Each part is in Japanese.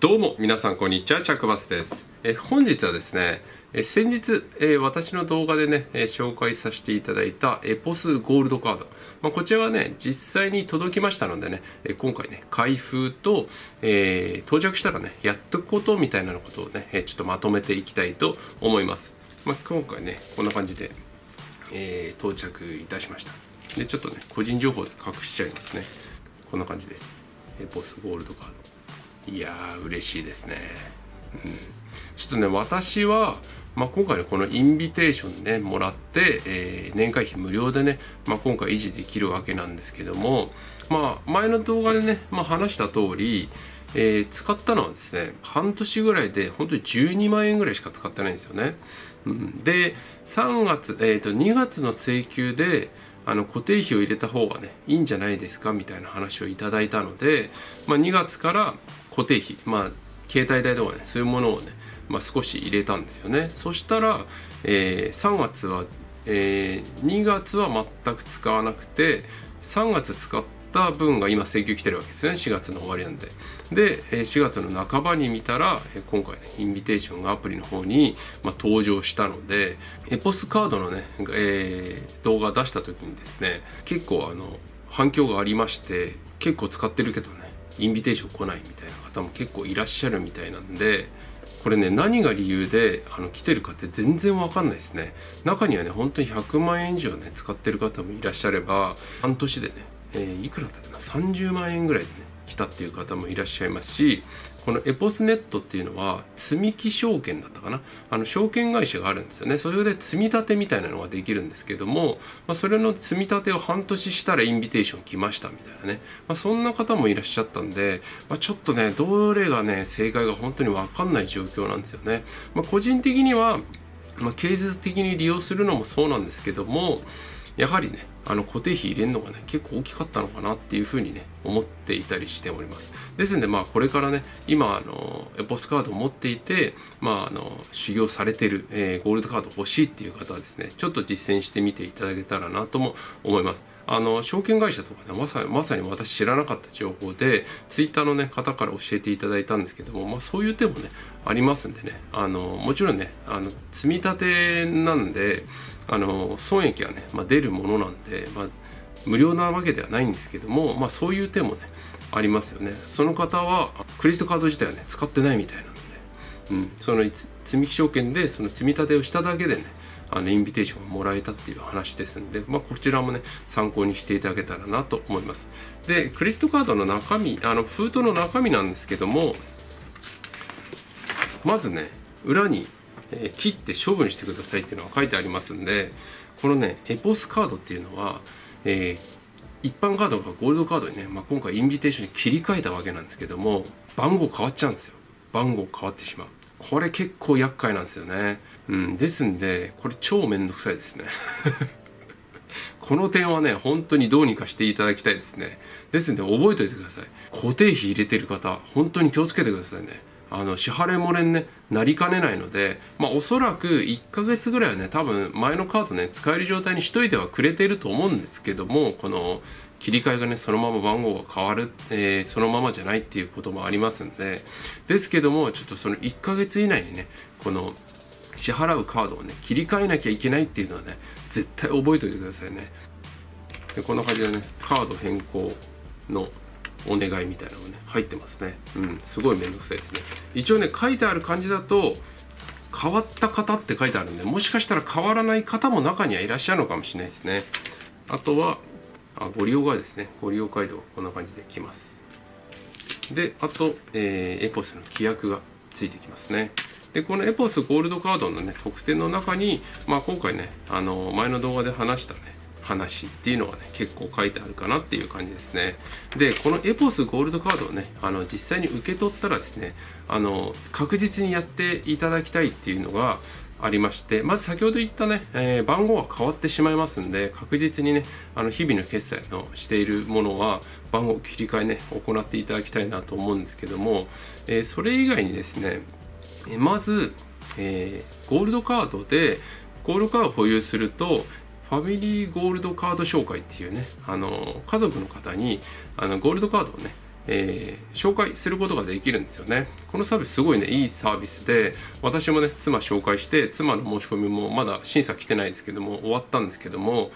どうも皆さんこんにちはチャックバスです。え本日はですねえ先日、え私の動画でね、え紹介させていただいたエポスゴールドカード、まあ、こちらはね実際に届きましたのでね、え今回ね開封と、えー、到着したらねやっとくことみたいなことをね、えちょっとまとめていきたいと思います、まあ、今回ねこんな感じで、えー、到着いたしました。でちょっとね個人情報で隠しちゃいますね。こんな感じです。エポスゴールドカード。いやー嬉しいですね。うん。ちょっとね私はまあ、今回のこのインビテーションねもらって、えー、年会費無料でね、まあ、今回維持できるわけなんですけども、まあ、前の動画でね、まあ、話した通り、えー、使ったのはですね半年ぐらいで本当に12万円ぐらいしか使ってないんですよね。うん、で3月、えーと、2月の請求であの固定費を入れた方がねいいんじゃないですかみたいな話をいただいたので、まあ、2月から固定費まあ携帯代とかねそういうものをねまあ、少し入れたんですよね。そしたら、えー、3月は、えー、2月は全く使わなくて3月使った分が今請求来てるわけですね4月の終わりなんで。で4月の半ばに見たら今回ねインビテーションがアプリの方に、まあ、登場したのでエポスカードのね、えー、動画出した時にですね結構あの反響がありまして結構使ってるけどね。インビテーション来ないみたいな方も結構いらっしゃるみたいなんでこれね何が理由であの来てるかって全然わかんないですね。中にはね本当に100万円以上ね使ってる方もいらっしゃれば半年でね、えー、いくらだったかな？30万円ぐらいでね来たっていう方もいらっしゃいますしこのエポスネットっていうのは積み木証券だったかな？あの証券会社があるんですよね。それで積み立てみたいなのができるんですけども、まあ、それの積み立てを半年したらインビテーション来ましたみたいなね、まあ、そんな方もいらっしゃったんで、まあ、ちょっとねどれがね正解が本当に分かんない状況なんですよね、ま個人的には、ま経術的に利用するのもそうなんですけどもやはりねあの固定費入れるのがね結構大きかったのかなっていうふうにね思っていたりしております。ですんでまあこれからね今あのエポスカードを持っていてまああの修行されてる、えー、ゴールドカード欲しいっていう方はですねちょっと実践してみていただけたらなとも思います。あの証券会社とかねまさまさに私知らなかった情報でツイッターの、ね、方から教えていただいたんですけども、まあ、そういう手もねありますんでね。あのもちろんねあの積み立てなんであの損益はね、まあ、出るものなんで、まあ、無料なわけではないんですけども、まあ、そういう手もねありますよね。その方はクレジットカード自体はね使ってないみたいなので、うん、その積み木証券でその積み立てをしただけでねあのインビテーションをもらえたっていう話ですんで、まあ、こちらもね参考にしていただけたらなと思います。でクレジットカードの中身あの封筒の中身なんですけどもまずね裏に、えー、切って処分してくださいっていうのが書いてありますんでこのねエポスカードっていうのは、えー一般カードがゴールドカードにね、まあ、今回インビテーションに切り替えたわけなんですけども番号変わっちゃうんですよ番号変わってしまうこれ結構厄介なんですよね。うん。ですんで、これ超めんどくさいですね。この点はね、本当にどうにかしていただきたいですね。ですんで、覚えておいてください。固定費入れてる方、本当に気をつけてくださいね。あの、支払い漏れに、ね、なりかねないので、まあ、おそらく1ヶ月ぐらいはね、多分前のカードね、使える状態にしといてはくれてると思うんですけども、この、切り替えがねそのまま番号が変わる、えー、そのままじゃないっていうこともありますんでですけどもちょっとその1ヶ月以内にねこの支払うカードをね切り替えなきゃいけないっていうのはね絶対覚えておいてくださいね。でこんな感じでねカード変更のお願いみたいなのがね入ってますね。うんすごいめんどくさいですね。一応ね書いてある感じだと変わった方って書いてあるんでもしかしたら変わらない方も中にはいらっしゃるのかもしれないですね。あとはあご利用がですねご利用街道こんな感じで来ます。であと、えー、エポスの規約がついてきますね。でこのエポスゴールドカードのね特典の中に、まあ、今回ねあの前の動画で話したね話っていうのがね結構書いてあるかなっていう感じですね。でこのエポスゴールドカードをねあの実際に受け取ったらですねあの確実にやっていただきたいっていうのがありましてまず先ほど言ったね、えー、番号が変わってしまいますんで確実にねあの日々の決済のしているものは番号切り替えね行っていただきたいなと思うんですけども、えー、それ以外にですねまず、えー、ゴールドカードでゴールドカードを保有するとファミリーゴールドカード紹介っていうねあの家族の方にあのゴールドカードをねえー、紹介することができるんですよね。このサービスすごいねいいサービスで私もね妻紹介して妻の申し込みもまだ審査来てないですけども終わったんですけども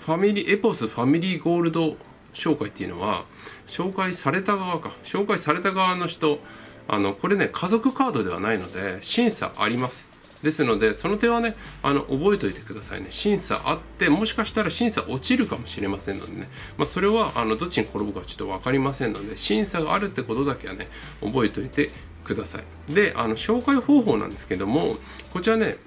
ファミリーエポスファミリーゴールド紹介っていうのは紹介された側か紹介された側の人あのこれね家族カードではないので審査あります。ですのでその点はねあの覚えておいてくださいね。審査あってもしかしたら審査落ちるかもしれませんのでね、まあ、それはあのどっちに転ぶかちょっと分かりませんので審査があるってことだけはね覚えておいてください。であの紹介方法なんですけどもこちらね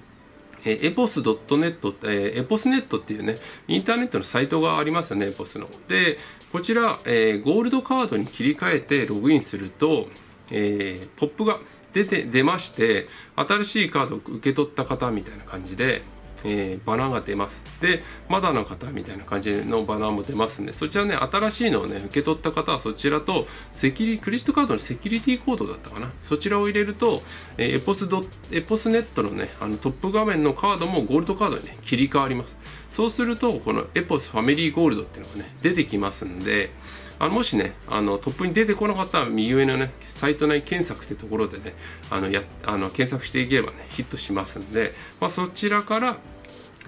えエポス .net、えー、エポスネットっていうね、インターネットのサイトがありますよね、エポスの。で、こちら、えー、ゴールドカードに切り替えてログインすると、えー、ポップが出て出まして新しいカードを受け取った方みたいな感じで、えー、バナーが出ます。でまだの方みたいな感じのバナーも出ますんでそちらね新しいのをね受け取った方はそちらとセキュリクレジットカードのセキュリティコードだったかな。そちらを入れると、えー、エポスドエポスネットのねあのトップ画面のカードもゴールドカードにね切り替わります。そうするとこのエポスファミリーゴールドっていうのがね出てきますんであもしねあのトップに出てこなかったら右上のねサイト内検索ってところでねあのやあの検索していけばねヒットしますんで、まあ、そちらから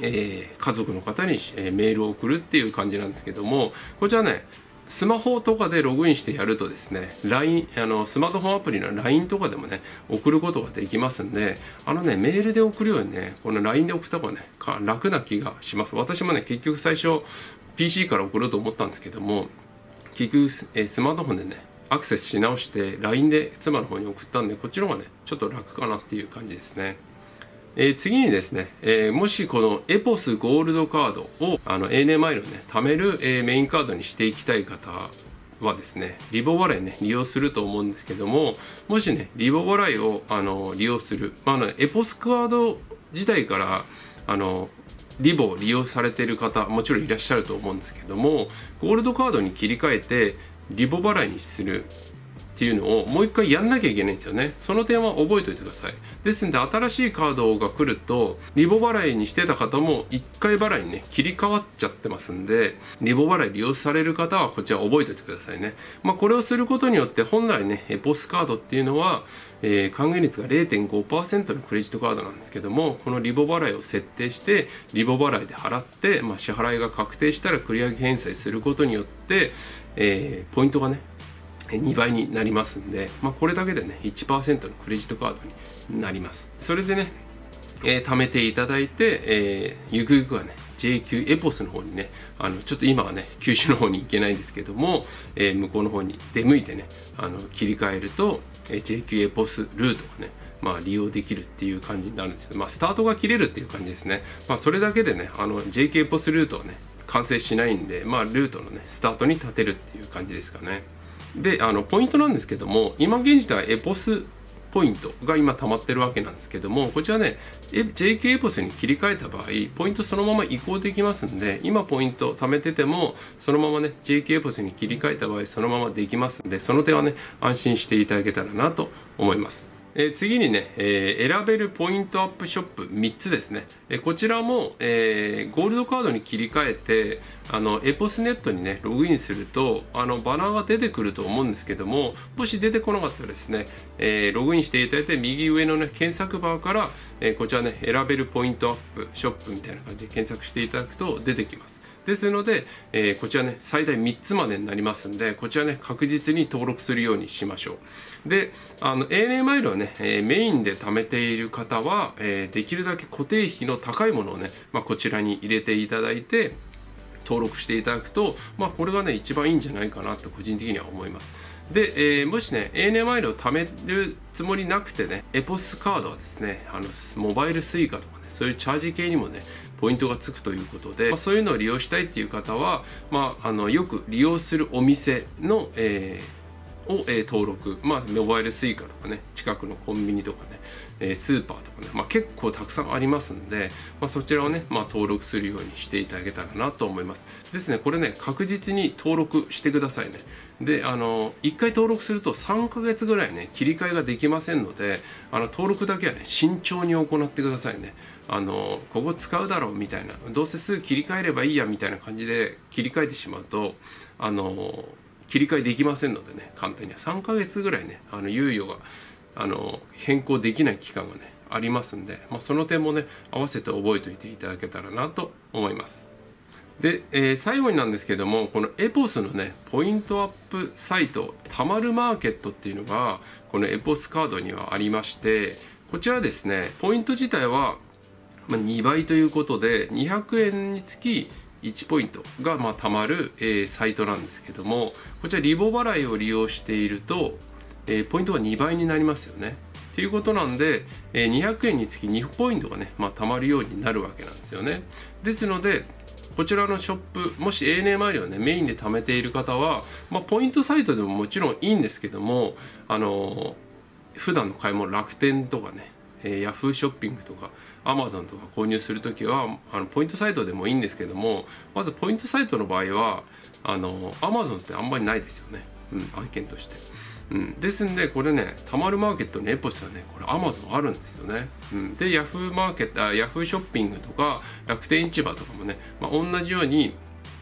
えー、家族の方に、えー、メールを送るっていう感じなんですけどもこちらねスマホとかでログインしてやるとですね LINE あのスマートフォンアプリの LINE とかでもね送ることができますんであのねメールで送るよりねこの LINE で送った方がね楽な気がします。私もね結局最初 PC から送ろうと思ったんですけども結局、えスマートフォンでねアクセスし直して LINE で妻の方に送ったんでこっちの方がねちょっと楽かなっていう感じですね。えー、次にですね、えー、もしこのエポスゴールドカードをあの ANA マイルをね貯める、えー、メインカードにしていきたい方はですねリボ払いね利用すると思うんですけどももしねリボ払いをあの利用する、まあ、のエポスクワード自体からあのリボを利用されている方もちろんいらっしゃると思うんですけどもゴールドカードに切り替えてリボ払いにするっていうのをもう一回やんなきゃいけないんですよね。その点は覚えておいてください。ですんで新しいカードが来るとリボ払いにしてた方も1回払いにね切り替わっちゃってますんでリボ払い利用される方はこちら覚えておいてくださいね。まあこれをすることによって本来ねポスカードっていうのは、えー、還元率が0.5%のクレジットカードなんですけどもこのリボ払いを設定してリボ払いで払って、まあ、支払いが確定したら繰り上げ返済することによって、えー、ポイントがね2倍になりますんで、まあ、これだけでね1%のクレジットカードになりますそれでね、えー、貯めていただいて、えー、ゆくゆくはね JQ エポスの方にねあのちょっと今はね九州の方に行けないんですけども、えー、向こうの方に出向いてねあの切り替えると、え、JQ エポスルートがねまあ、利用できるっていう感じになるんですけど、まあ、スタートが切れるっていう感じですね。まあ、それだけでね、あの JK ポスルートはね、完成しないんで、まあ、ルートのね、スタートに立てるっていう感じですかね。であのポイントなんですけども今現時点はエポスポイントが今溜まってるわけなんですけどもこちらね JK エポスに切り替えた場合ポイントそのまま移行できますんで今ポイント貯めててもそのままね JK エポスに切り替えた場合そのままできますんでその点はね安心していただけたらなと思います。え、次にね、え、選べるポイントアップショップ3つですね、え、こちらも、えゴールドカードに切り替えてあのエポスネットにねログインするとあのバナーが出てくると思うんですけどももし出てこなかったらですね、えログインしていただいて右上のね検索バーから、えこちらね選べるポイントアップショップみたいな感じで検索していただくと出てきます。ですので、えー、こちらね最大3つまでになりますんでこちらね確実に登録するようにしましょう。であの ANA マイルはね、えー、メインで貯めている方は、えー、できるだけ固定費の高いものをね、まあ、こちらに入れていただいて登録していただくと、まあ、これがね一番いいんじゃないかなと個人的には思います。で、えー、もしね ANA マイルを貯めるつもりなくてねエポスカードはですねあのモバイル Suica とかねそういうチャージ系にもねポイントがつくということで、まあ、そういうのを利用したいっていう方は、まあ、あのよく利用するお店の、えーを、え、登録、まあ、モバイル Suica とかね近くのコンビニとかね、え、スーパーとかね、まあ、結構たくさんありますんで、まあ、そちらをね、まあ、登録するようにしていただけたらなと思います。ですねこれね確実に登録してくださいね。であの1回登録すると3ヶ月ぐらいね切り替えができませんのであの登録だけはね慎重に行ってくださいね。あのここ使うだろうみたいな。どうせすぐ切り替えればいいやみたいな感じで切り替えてしまうとあの切り替えできませんのでね簡単には。3ヶ月ぐらいねあの猶予があの変更できない期間がねありますんで、まあ、その点もね合わせて覚えておいていただけたらなと思います。で、えー、最後になんですけどもこのエポスのねポイントアップサイトたまるマーケットっていうのがこのエポスカードにはありましてこちらですねポイント自体は2倍ということで200円につき1ポイントがまあ貯まる、えー、サイトなんですけどもこちらリボ払いを利用していると、えー、ポイントが2倍になりますよね。っていうことなんで、えー、200円につき2ポイントがね、まあ、貯まるようになるわけなんですよね。ですのでこちらのショップもし ANA マイルをねメインで貯めている方は、まあ、ポイントサイトでももちろんいいんですけどもあの普段の買い物楽天とかねえー、ヤフーショッピングとかアマゾンとか購入する時はあのポイントサイトでもいいんですけどもまずポイントサイトの場合はあのアマゾンってあんまりないですよね、うん、案件として。うん、ですんでこれねたまるマーケットのエポスはねこれアマゾンあるんですよね、うん、でヤフーマーケットあヤフーショッピングとか楽天市場とかもね、まあ、同じように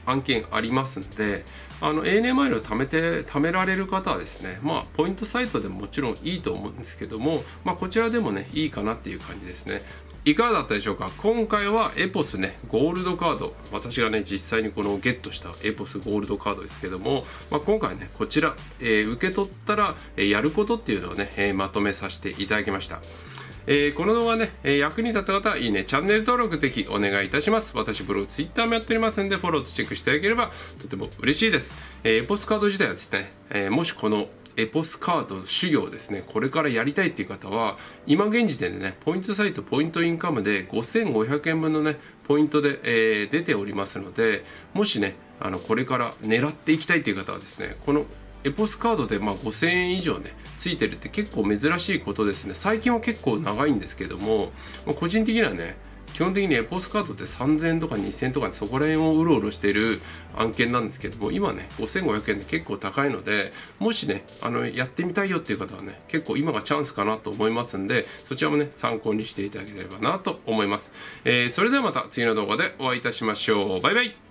案件ありますんであの ANA マイルを貯めて貯められる方はですねまあポイントサイトでももちろんいいと思うんですけども、まあ、こちらでもねいいかなっていう感じですね。いかがだったでしょうか？今回はエポスねゴールドカード。私がね実際にこのゲットしたエポスゴールドカードですけども、まあ、今回ねこちら、えー、受け取ったら、え、やることっていうのをね、え、まとめさせていただきました。えー、この動画ね、え、役に立った方はいいね、チャンネル登録ぜひお願いいたします。私ブログ、ツイッターもやっておりますんで、フォローとチェックしていただければとても嬉しいです。えー、エポスカード自体はですね、えもしこのエポスカード修行ですね、これからやりたいっていう方は、今現時点でね、ポイントサイト、ポイントインカムで5500円分のね、ポイントで、えー、出ておりますので、もしね、あの、これから狙っていきたいっていう方はですね、このエポスカードでま5000円以上ねついてるって結構珍しいことですね。最近は結構長いんですけども、ま、個人的にはね基本的にエポスカードって3000円とか2000円とかそこら辺をうろうろしてる案件なんですけども今ね5500円で結構高いのでもしねあのやってみたいよっていう方はね結構今がチャンスかなと思いますんでそちらもね参考にしていただければなと思います、えー、それではまた次の動画でお会いいたしましょう。バイバイ。